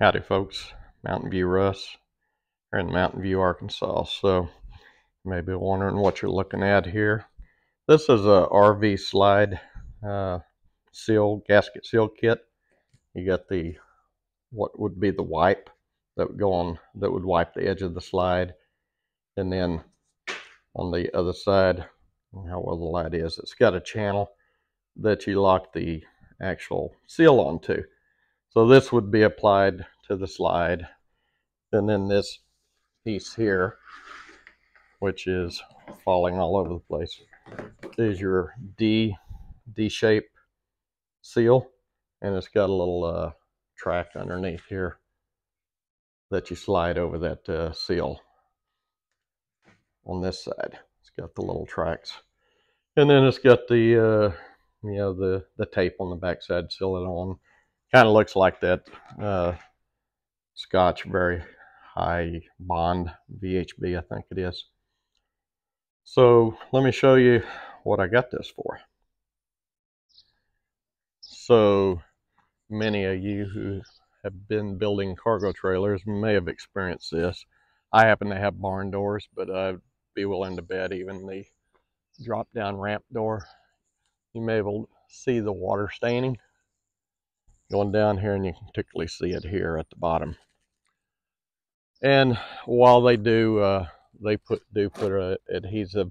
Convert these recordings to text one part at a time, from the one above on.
Howdy folks, Mountain View Russ here in Mountain View, Arkansas. So you may be wondering what you're looking at here. This is a RV slide uh, seal, gasket seal kit. You got the, what would be the wipe that would go on, that would wipe the edge of the slide. And then on the other side, how well the light is, it's got a channel that you lock the actual seal onto. So this would be applied to the slide. And then this piece here, which is falling all over the place, is your D, D shape seal. And it's got a little uh, track underneath here that you slide over that uh, seal on this side. It's got the little tracks. And then it's got the, uh, you know, the, the tape on the backside, seal it on. Kind of looks like that uh, Scotch very high bond VHB, I think it is. So let me show you what I got this for. So many of you who have been building cargo trailers may have experienced this. I happen to have barn doors, but I'd be willing to bet even the drop down ramp door, you may be able to see the water staining going down here and you can particularly see it here at the bottom. And while they do, uh, they put do put a adhesive,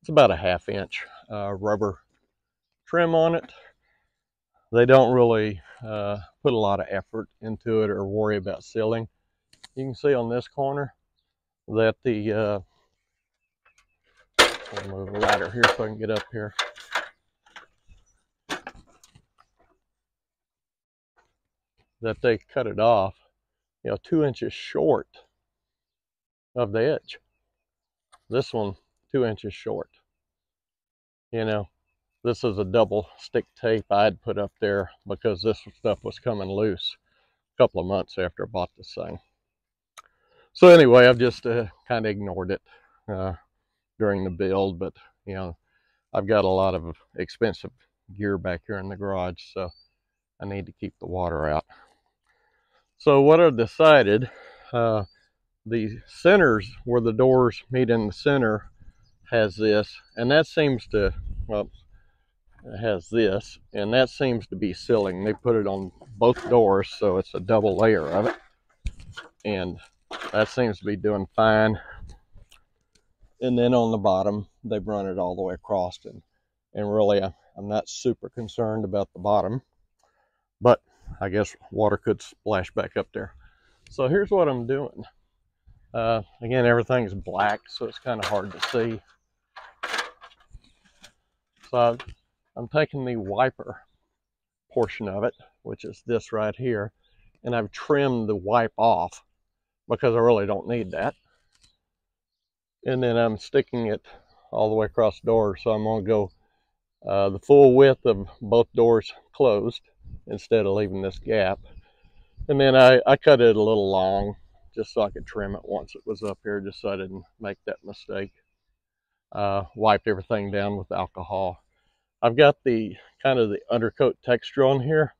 it's about a half inch uh, rubber trim on it. They don't really uh, put a lot of effort into it or worry about sealing. You can see on this corner that the, uh, I'll move the ladder here so I can get up here. That they cut it off you know, two inches short of the edge. This one, two inches short. You know, this is a double stick tape I'd put up there because this stuff was coming loose a couple of months after I bought this thing. So anyway, I've just uh, kind of ignored it uh, during the build, but you know, I've got a lot of expensive gear back here in the garage, so I need to keep the water out. So what I've decided, uh, the centers where the doors meet in the center has this, and that seems to, well, it has this, and that seems to be sealing. They put it on both doors, so it's a double layer of it. And that seems to be doing fine. And then on the bottom, they've run it all the way across. And, and really, I'm not super concerned about the bottom. But I guess water could splash back up there. So here's what I'm doing. Uh, again, everything's black, so it's kind of hard to see. So I've, I'm taking the wiper portion of it, which is this right here, and I've trimmed the wipe off because I really don't need that. And then I'm sticking it all the way across the door, so I'm going to go uh, the full width of both doors closed instead of leaving this gap. And then I, I cut it a little long just so I could trim it once it was up here, just so I didn't make that mistake. Uh, wiped everything down with alcohol. I've got the kind of the undercoat texture on here.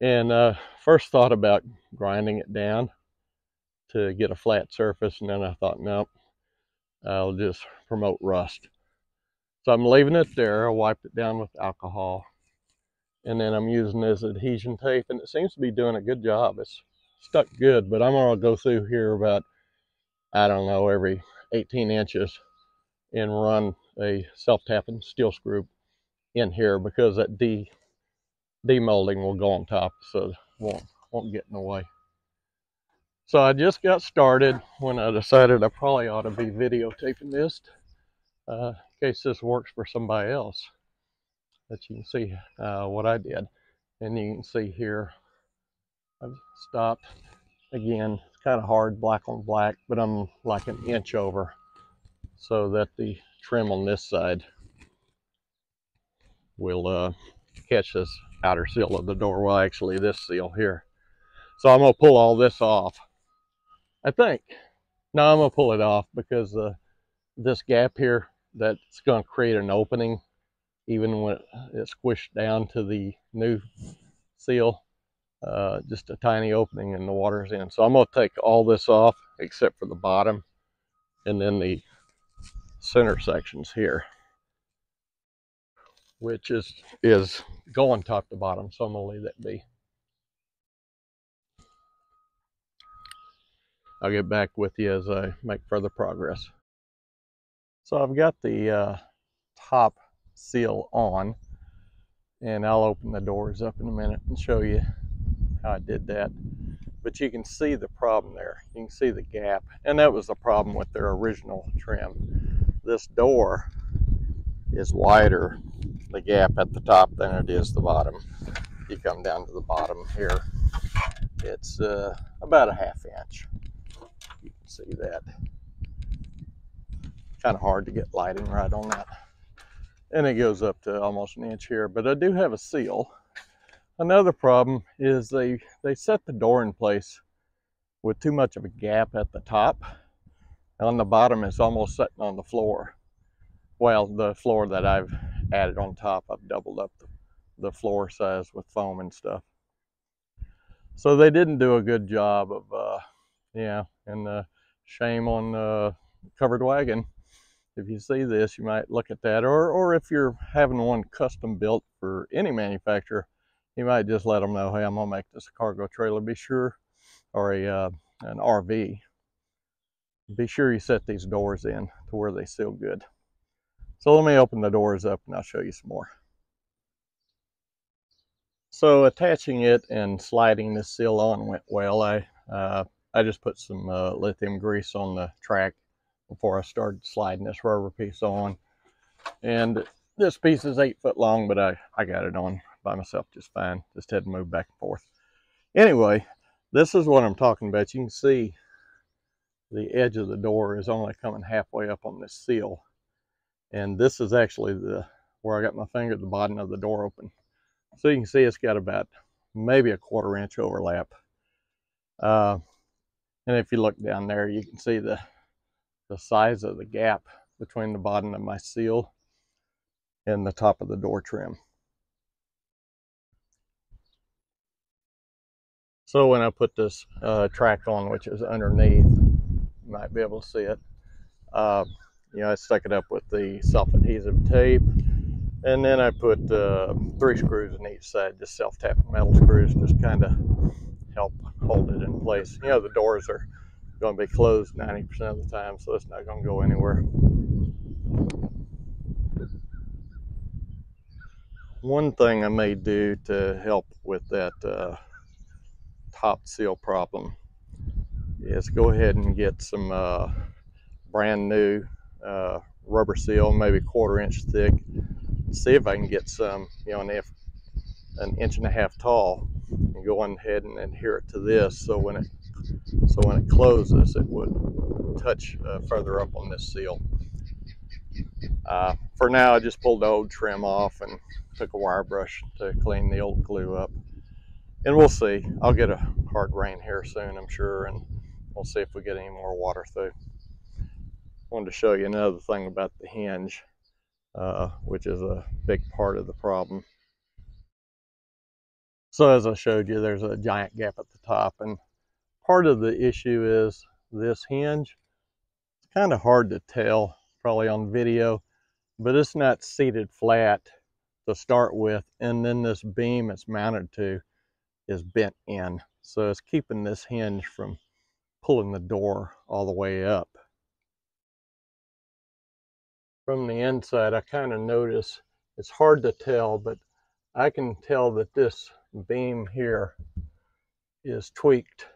And uh, first thought about grinding it down to get a flat surface. And then I thought, nope, I'll just promote rust. So I'm leaving it there. I wiped it down with alcohol and then I'm using this adhesion tape and it seems to be doing a good job. It's stuck good, but I'm gonna go through here about, I don't know, every 18 inches and run a self-tapping steel screw in here because that D demolding will go on top so it won't, won't get in the way. So I just got started when I decided I probably ought to be videotaping this uh, in case this works for somebody else that you can see uh, what I did. And you can see here, I've stopped. Again, it's kind of hard, black on black, but I'm like an inch over so that the trim on this side will uh, catch this outer seal of the door. Well, actually this seal here. So I'm gonna pull all this off. I think. No, I'm gonna pull it off because uh, this gap here, that's gonna create an opening even when it's squished down to the new seal, uh, just a tiny opening and the water's in. So I'm going to take all this off except for the bottom and then the center sections here, which is, is going top to bottom. So I'm going to leave that be. I'll get back with you as I make further progress. So I've got the uh, top seal on and I'll open the doors up in a minute and show you how I did that. But you can see the problem there. You can see the gap. And that was the problem with their original trim. This door is wider, the gap at the top, than it is the bottom. If you come down to the bottom here, it's uh, about a half inch. You can see that. Kind of hard to get lighting right on that. And it goes up to almost an inch here, but I do have a seal Another problem is they, they set the door in place with too much of a gap at the top. On the bottom, it's almost sitting on the floor. Well, the floor that I've added on top, I've doubled up the, the floor size with foam and stuff. So they didn't do a good job of, uh, yeah, and uh, shame on uh, Covered Wagon. If you see this, you might look at that. Or, or if you're having one custom built for any manufacturer, you might just let them know, hey, I'm gonna make this a cargo trailer. Be sure, or a uh, an RV. Be sure you set these doors in to where they seal good. So let me open the doors up and I'll show you some more. So attaching it and sliding this seal on went well. I uh, I just put some uh, lithium grease on the track before I started sliding this rubber piece on. And this piece is eight foot long, but I, I got it on by myself just fine. Just had to move back and forth. Anyway, this is what I'm talking about. You can see the edge of the door is only coming halfway up on this seal. And this is actually the where I got my finger at the bottom of the door open. So you can see it's got about maybe a quarter inch overlap. Uh, and if you look down there, you can see the, the size of the gap between the bottom of my seal and the top of the door trim. So when I put this uh, track on, which is underneath, you might be able to see it. Uh, you know, I stuck it up with the self-adhesive tape, and then I put uh, three screws in each side, just self-tapping metal screws, just kind of help hold it in place. You know, the doors are going to be closed 90% of the time, so it's not going to go anywhere. One thing I may do to help with that uh, top seal problem is go ahead and get some uh, brand new uh, rubber seal, maybe quarter inch thick. See if I can get some, you know, an, an inch and a half tall, and go ahead and adhere it to this. So when it so when it closes, it would touch uh, further up on this seal. Uh, for now, I just pulled the old trim off and took a wire brush to clean the old glue up and we'll see. I'll get a hard rain here soon, I'm sure, and we'll see if we get any more water through. I wanted to show you another thing about the hinge, uh, which is a big part of the problem. So as I showed you, there's a giant gap at the top, and part of the issue is this hinge. It's kind of hard to tell, probably on video, but it's not seated flat to start with, and then this beam it's mounted to is bent in. So it's keeping this hinge from pulling the door all the way up. From the inside, I kind of notice, it's hard to tell, but I can tell that this beam here is tweaked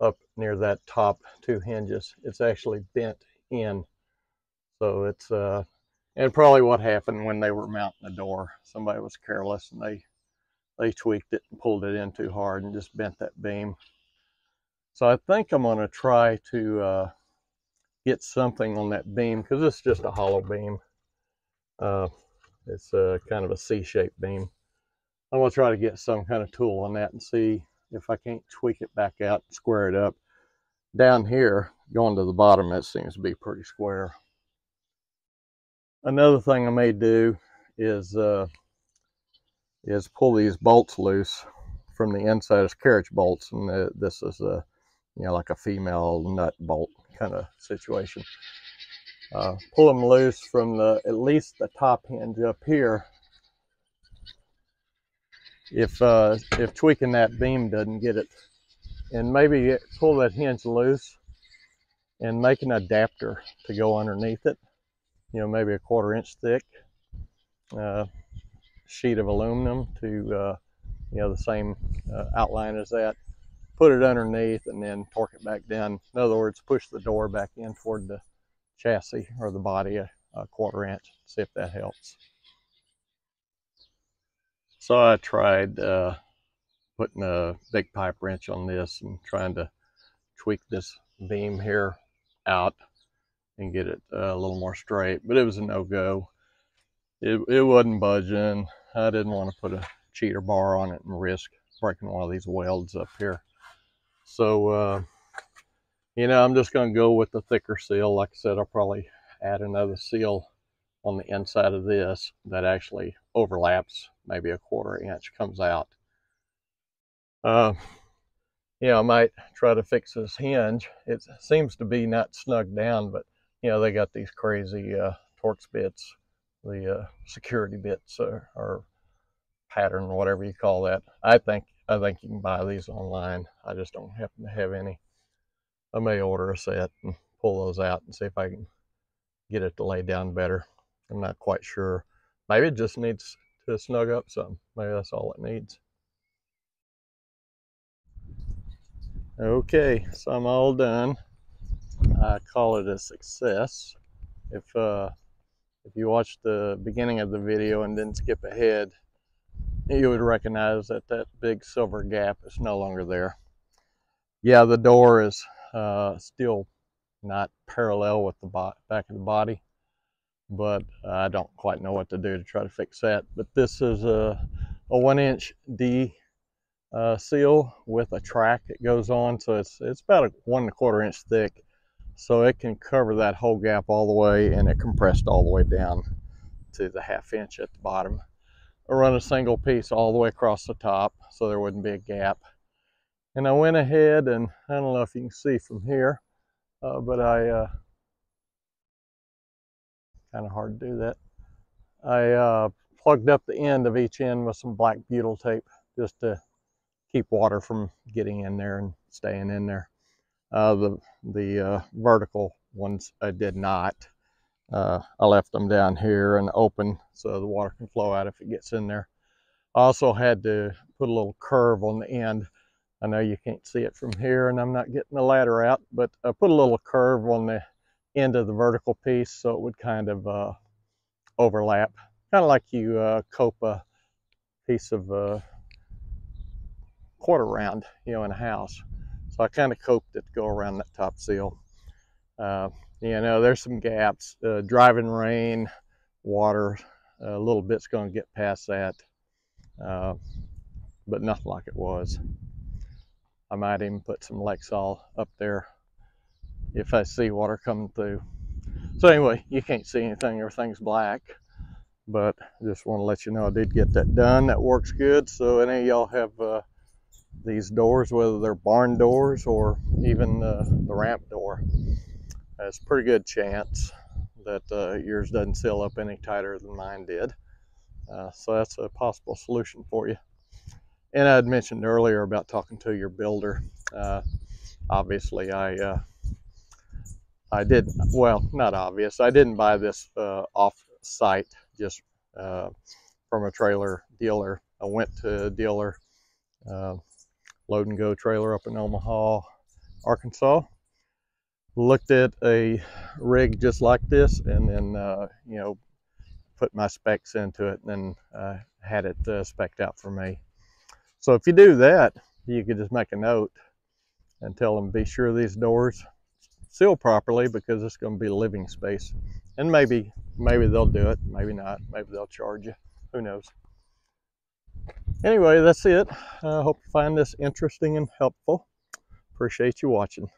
up near that top two hinges. It's actually bent in. So it's, uh, and probably what happened when they were mounting the door. Somebody was careless and they they tweaked it and pulled it in too hard and just bent that beam. So I think I'm going to try to uh, get something on that beam because it's just a hollow beam. Uh, it's a kind of a C-shaped beam. I'm going to try to get some kind of tool on that and see if I can't tweak it back out square it up. Down here, going to the bottom, it seems to be pretty square. Another thing I may do is uh, is pull these bolts loose from the inside is carriage bolts, and this is a, you know, like a female nut bolt kind of situation. Uh, pull them loose from the at least the top hinge up here. If uh, if tweaking that beam doesn't get it, and maybe pull that hinge loose and make an adapter to go underneath it. You know, maybe a quarter inch thick uh, sheet of aluminum to uh, you know the same uh, outline as that. Put it underneath and then torque it back down. In other words, push the door back in toward the chassis or the body a, a quarter inch. See if that helps. So I tried uh, putting a big pipe wrench on this and trying to tweak this beam here out and get it uh, a little more straight, but it was a no-go. It, it wasn't budging. I didn't want to put a cheater bar on it and risk breaking one of these welds up here. So, uh, you know, I'm just going to go with the thicker seal. Like I said, I'll probably add another seal on the inside of this that actually overlaps maybe a quarter inch comes out. Uh, yeah, I might try to fix this hinge. It seems to be not snug down, but you know, they got these crazy uh, Torx bits, the uh, security bits or, or pattern, whatever you call that. I think I think you can buy these online. I just don't happen to have any. I may order a set and pull those out and see if I can get it to lay down better. I'm not quite sure. Maybe it just needs to snug up some. Maybe that's all it needs. Okay, so I'm all done. I call it a success. If uh, if you watched the beginning of the video and didn't skip ahead, you would recognize that that big silver gap is no longer there. Yeah, the door is uh, still not parallel with the back of the body, but I don't quite know what to do to try to fix that. But this is a, a one inch D uh, seal with a track it goes on, so it's, it's about a one and a quarter inch thick. So it can cover that whole gap all the way and it compressed all the way down to the half inch at the bottom. I run a single piece all the way across the top so there wouldn't be a gap. And I went ahead and I don't know if you can see from here, uh, but I, uh, kind of hard to do that. I uh, plugged up the end of each end with some black butyl tape just to keep water from getting in there and staying in there. Uh, the the uh, vertical ones I did not. Uh, I left them down here and open so the water can flow out if it gets in there. I also had to put a little curve on the end. I know you can't see it from here and I'm not getting the ladder out, but I put a little curve on the of the vertical piece so it would kind of uh, overlap. Kind of like you uh, cope a piece of uh, quarter round, you know, in a house. So I kind of coped it to go around that top seal. Uh, you know, there's some gaps. Uh, driving rain, water, a little bit's going to get past that, uh, but nothing like it was. I might even put some Lexel up there if I see water coming through. So anyway, you can't see anything, everything's black. But just want to let you know I did get that done. That works good. So any of y'all have uh, these doors, whether they're barn doors or even uh, the ramp door, there's a pretty good chance that uh, yours doesn't seal up any tighter than mine did. Uh, so that's a possible solution for you. And I had mentioned earlier about talking to your builder. Uh, obviously, I uh, I did well, not obvious. I didn't buy this uh, off site just from a trailer dealer. I went to a dealer load and go trailer up in Omaha, Arkansas. Looked at a rig just like this and then, uh, you know, put my specs into it and then uh, had it uh, specced out for me. So if you do that, you could just make a note and tell them be sure these doors seal properly because it's going to be living space. And maybe, maybe they'll do it, maybe not, maybe they'll charge you, who knows anyway, that's it. I hope you find this interesting and helpful. Appreciate you watching.